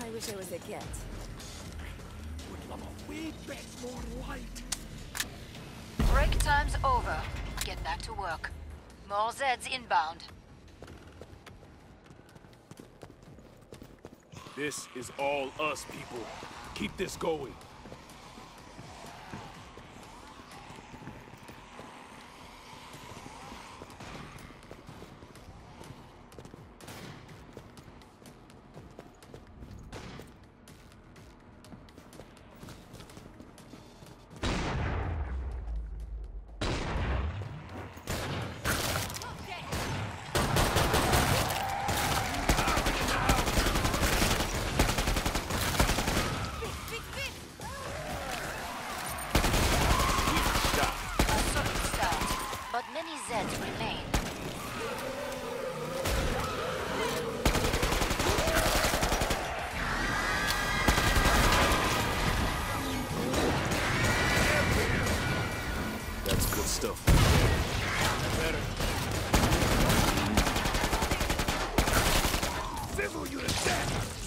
I wish I was a Geth. Would love a wee bit more light. Break time's over. Get back to work. More Zeds inbound. This is all us, people. Keep this going. Better. Fizzle you to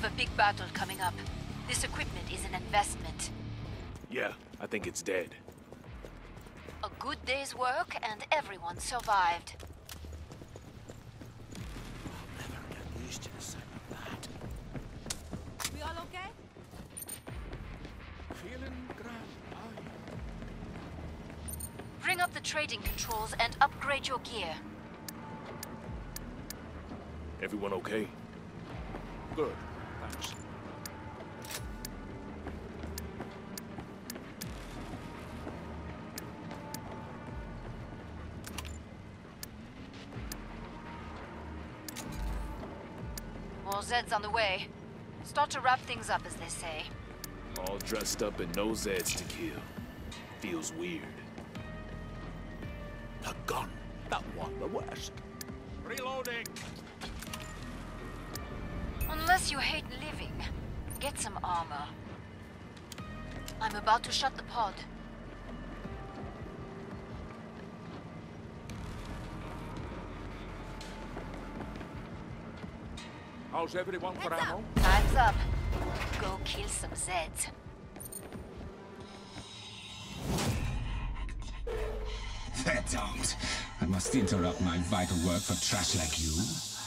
have a big battle coming up. This equipment is an investment. Yeah, I think it's dead. A good day's work and everyone survived. I'll Never get used to the sound of that. We all okay? Feeling grand, aye. Bring up the trading controls and upgrade your gear. Everyone okay? Good, thanks. More Zeds on the way. Start to wrap things up, as they say. All dressed up and no Zeds to kill. Feels weird. A gun, that one the worst. Reloading! Unless you hate living, get some armor. I'm about to shut the pod. How's everyone for ammo? Time's up. Go kill some Zeds. They don't. I must interrupt my vital work for trash like you.